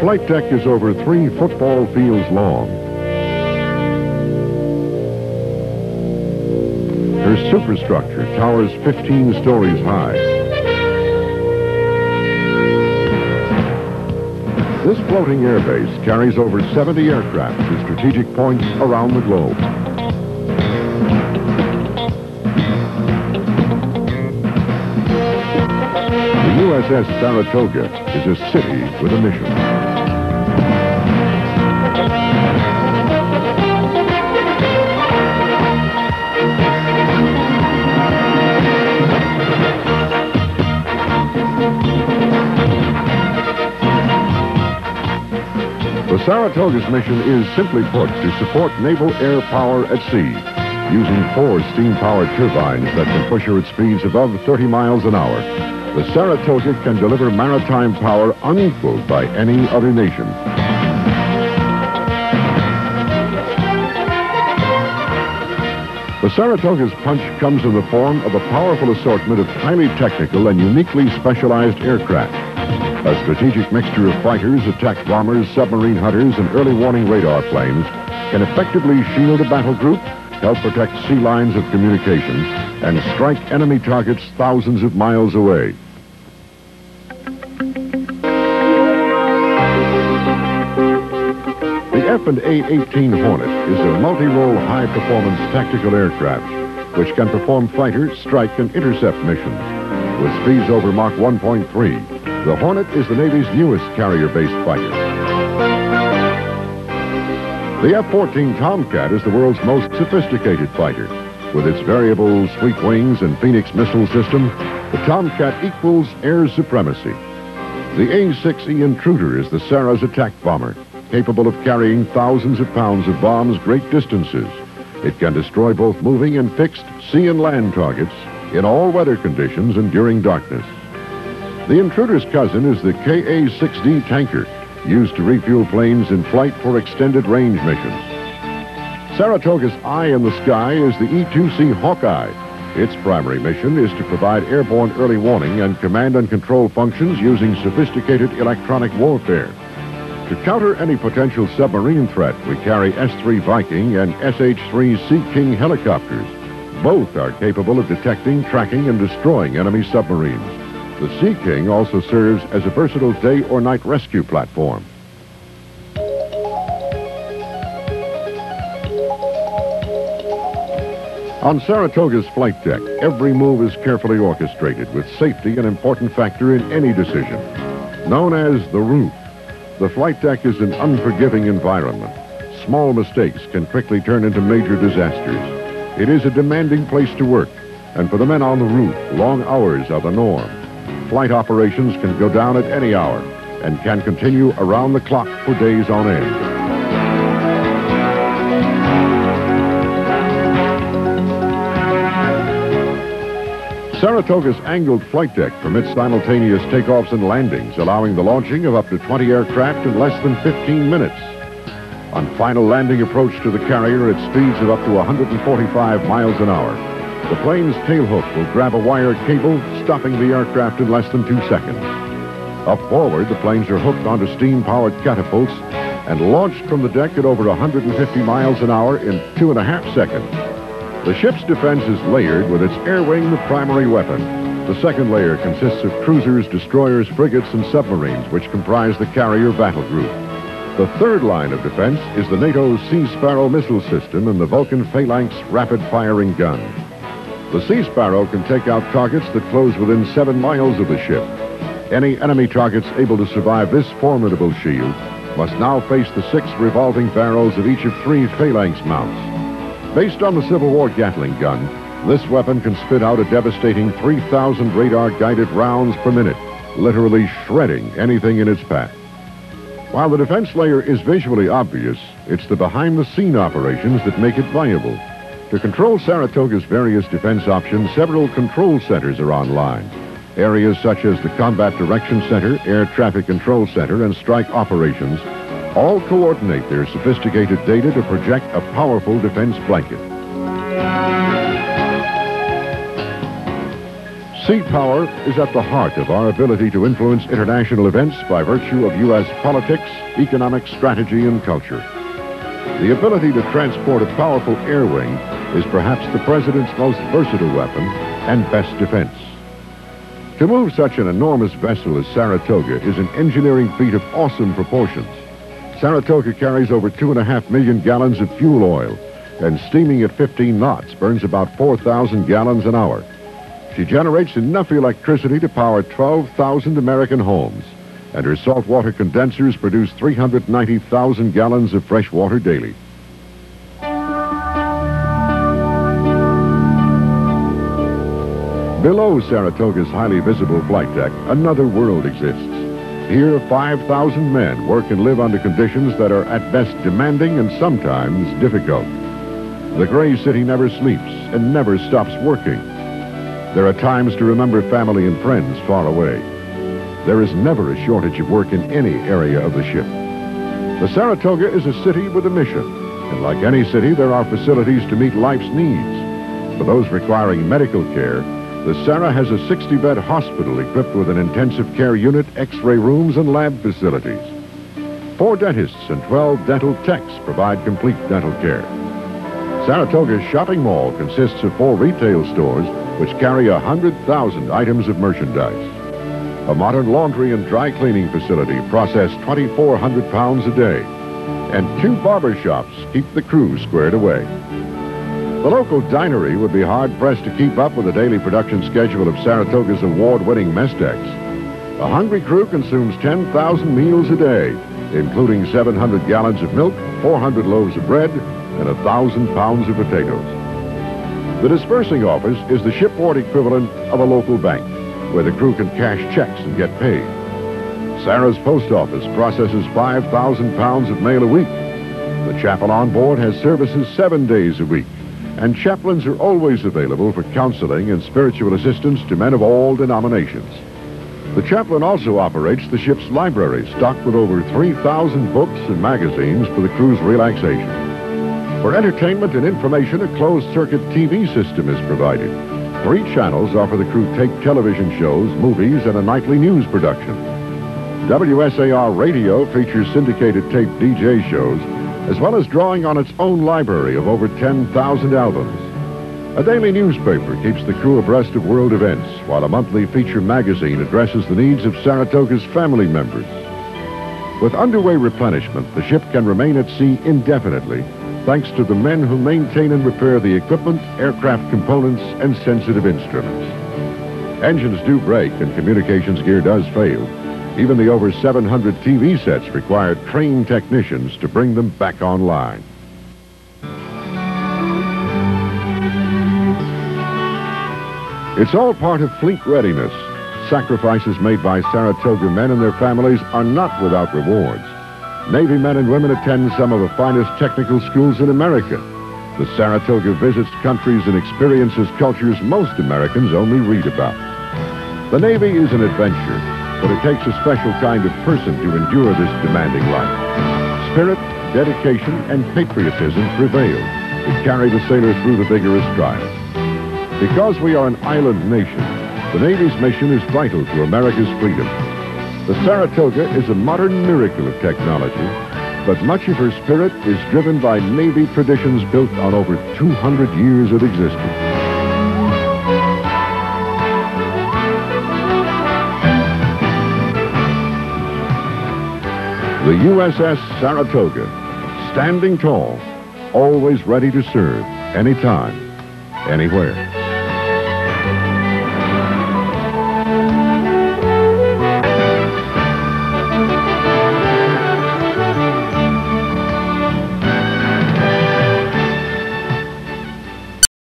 flight deck is over three football fields long. Her superstructure towers 15 stories high. This floating airbase carries over 70 aircraft to strategic points around the globe. The USS Saratoga is a city with a mission. Saratoga's mission is simply put to support naval air power at sea, using four steam-powered turbines that can push her at speeds above 30 miles an hour. The Saratoga can deliver maritime power unequaled by any other nation. The Saratoga's punch comes in the form of a powerful assortment of highly technical and uniquely specialized aircraft. A strategic mixture of fighters, attack bombers, submarine hunters, and early warning radar planes can effectively shield a battle group, help protect sea lines of communication, and strike enemy targets thousands of miles away. The F&A-18 Hornet is a multi-role high-performance tactical aircraft which can perform fighter, strike, and intercept missions. With speeds over Mach 1.3, the Hornet is the Navy's newest carrier-based fighter. The F-14 Tomcat is the world's most sophisticated fighter. With its variable sweep wings and Phoenix missile system, the Tomcat equals air supremacy. The A-6E Intruder is the Sara's attack bomber, capable of carrying thousands of pounds of bombs great distances. It can destroy both moving and fixed sea and land targets in all weather conditions and during darkness. The Intruder's cousin is the KA-6D tanker, used to refuel planes in flight for extended range missions. Saratoga's eye in the sky is the E-2C Hawkeye. Its primary mission is to provide airborne early warning and command and control functions using sophisticated electronic warfare. To counter any potential submarine threat, we carry S-3 Viking and SH-3 Sea King helicopters. Both are capable of detecting, tracking, and destroying enemy submarines. The Sea King also serves as a versatile day or night rescue platform. On Saratoga's flight deck, every move is carefully orchestrated with safety an important factor in any decision. Known as the roof, the flight deck is an unforgiving environment. Small mistakes can quickly turn into major disasters. It is a demanding place to work, and for the men on the roof, long hours are the norm. Flight operations can go down at any hour and can continue around the clock for days on end. Saratoga's angled flight deck permits simultaneous takeoffs and landings, allowing the launching of up to 20 aircraft in less than 15 minutes. On final landing approach to the carrier at speeds of up to 145 miles an hour, the plane's tailhook will grab a wire cable, stopping the aircraft in less than two seconds. Up forward, the planes are hooked onto steam-powered catapults and launched from the deck at over 150 miles an hour in two and a half seconds. The ship's defense is layered with its air wing the primary weapon. The second layer consists of cruisers, destroyers, frigates, and submarines, which comprise the carrier battle group. The third line of defense is the NATO Sea Sparrow missile system and the Vulcan Phalanx rapid-firing gun. The Sea Sparrow can take out targets that close within seven miles of the ship. Any enemy targets able to survive this formidable shield must now face the six revolving barrels of each of three Phalanx mounts. Based on the Civil War Gatling gun, this weapon can spit out a devastating 3,000 radar-guided rounds per minute, literally shredding anything in its path. While the defense layer is visually obvious, it's the behind-the-scene operations that make it viable. To control Saratoga's various defense options, several control centers are online. Areas such as the Combat Direction Center, Air Traffic Control Center, and Strike Operations all coordinate their sophisticated data to project a powerful defense blanket. Sea power is at the heart of our ability to influence international events by virtue of U.S. politics, economic strategy, and culture. The ability to transport a powerful air wing is perhaps the President's most versatile weapon and best defense. To move such an enormous vessel as Saratoga is an engineering feat of awesome proportions. Saratoga carries over two and a half million gallons of fuel oil, and steaming at 15 knots burns about 4,000 gallons an hour. She generates enough electricity to power 12,000 American homes, and her saltwater condensers produce 390,000 gallons of fresh water daily. Below Saratoga's highly visible flight deck, another world exists. Here, 5,000 men work and live under conditions that are at best demanding and sometimes difficult. The gray city never sleeps and never stops working. There are times to remember family and friends far away. There is never a shortage of work in any area of the ship. The Saratoga is a city with a mission, and like any city, there are facilities to meet life's needs. For those requiring medical care, the Sara has a 60-bed hospital equipped with an intensive care unit, x-ray rooms, and lab facilities. Four dentists and 12 dental techs provide complete dental care. Saratoga's shopping mall consists of four retail stores which carry 100,000 items of merchandise. A modern laundry and dry cleaning facility process 2,400 pounds a day. And two barber shops keep the crew squared away. The local dinery would be hard-pressed to keep up with the daily production schedule of Saratoga's award-winning decks. A hungry crew consumes 10,000 meals a day, including 700 gallons of milk, 400 loaves of bread, and 1,000 pounds of potatoes. The disbursing office is the shipboard equivalent of a local bank, where the crew can cash checks and get paid. Sara's post office processes 5,000 pounds of mail a week. The chapel on board has services seven days a week and chaplains are always available for counseling and spiritual assistance to men of all denominations. The chaplain also operates the ship's library, stocked with over 3,000 books and magazines for the crew's relaxation. For entertainment and information, a closed-circuit TV system is provided. Three channels offer the crew tape television shows, movies, and a nightly news production. WSAR Radio features syndicated tape DJ shows as well as drawing on its own library of over 10,000 albums. A daily newspaper keeps the crew abreast of world events, while a monthly feature magazine addresses the needs of Saratoga's family members. With underway replenishment, the ship can remain at sea indefinitely, thanks to the men who maintain and repair the equipment, aircraft components, and sensitive instruments. Engines do break and communications gear does fail, even the over 700 TV sets require trained technicians to bring them back online. It's all part of fleet readiness. Sacrifices made by Saratoga men and their families are not without rewards. Navy men and women attend some of the finest technical schools in America. The Saratoga visits countries and experiences cultures most Americans only read about. The Navy is an adventure, but it takes a special kind of person to endure this demanding life. Spirit, dedication, and patriotism prevail to carry the sailor through the vigorous trials. Because we are an island nation, the Navy's mission is vital to America's freedom. The Saratoga is a modern miracle of technology, but much of her spirit is driven by Navy traditions built on over 200 years of existence. The USS Saratoga, standing tall, always ready to serve, anytime, anywhere.